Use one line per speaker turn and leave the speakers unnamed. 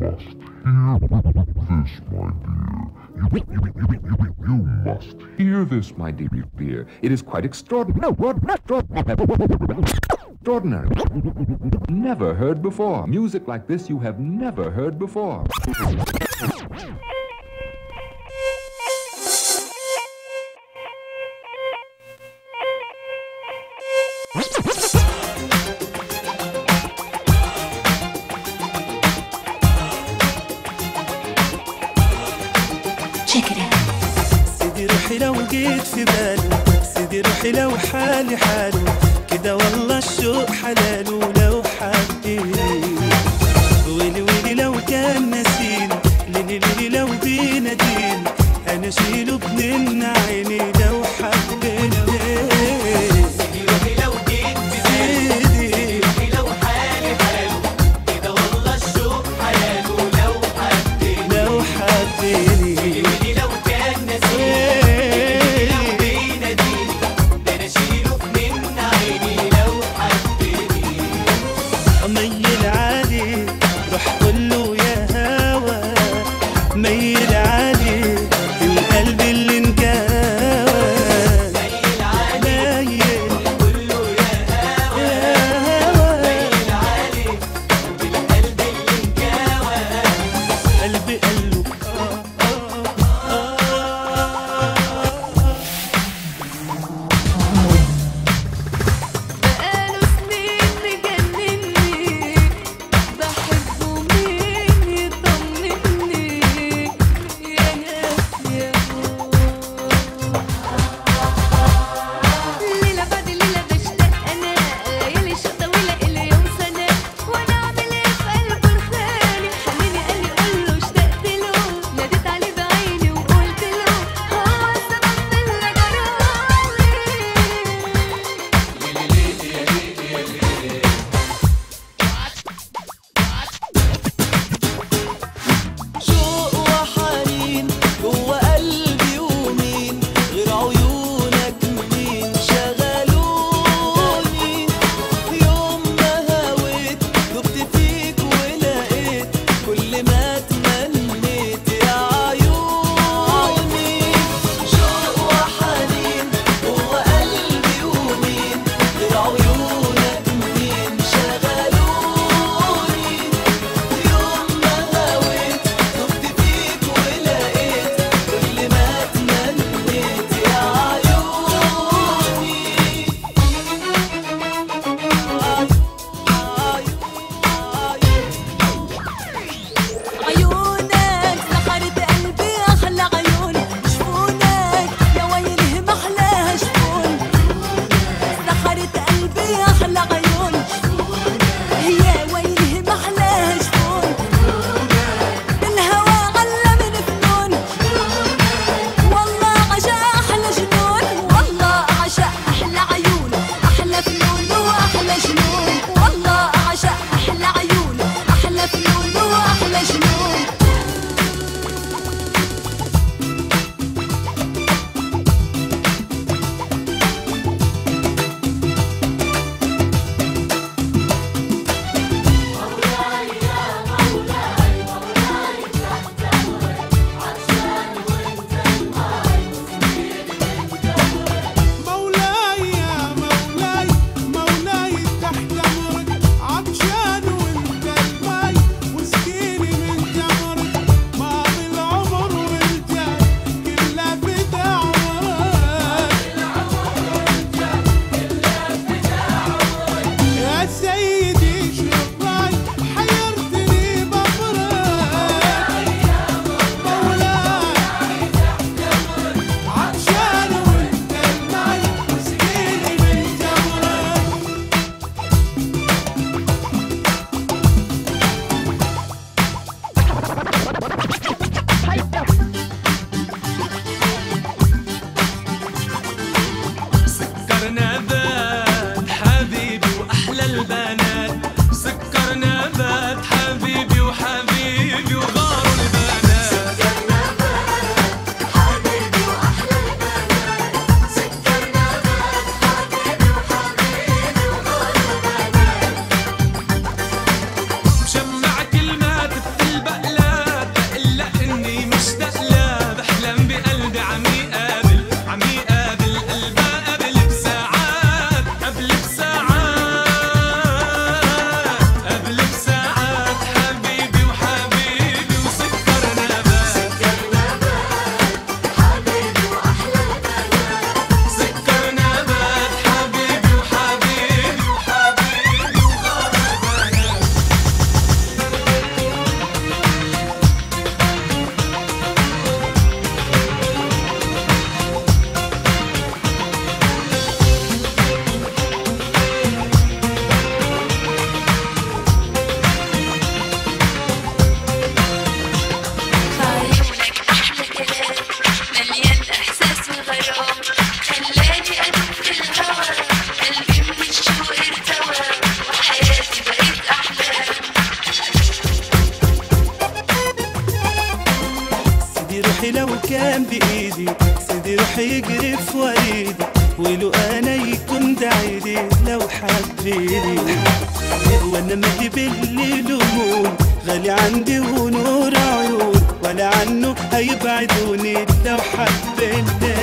must hear this, my dear. You, you, you, must hear this, my dear dear. It is quite extraordinary. Extraordinary. Never heard before. Music like this you have never heard before.
في باله سيدي روحي لو حالي حاله كده والله الشوق حلاله لو حبيت ويلي ويلي لو كان نسيني ليلي ليلي لو بيناديني أنا اشيله بنن الأيام بايدي سيدي روح يجري في وريدي ولو أنا يكون ده عيدي لو حبيني وأنا مالي بالليل ومون غالي عندي ونور عيون. ولا عنه هيبعدوني. لو حبيني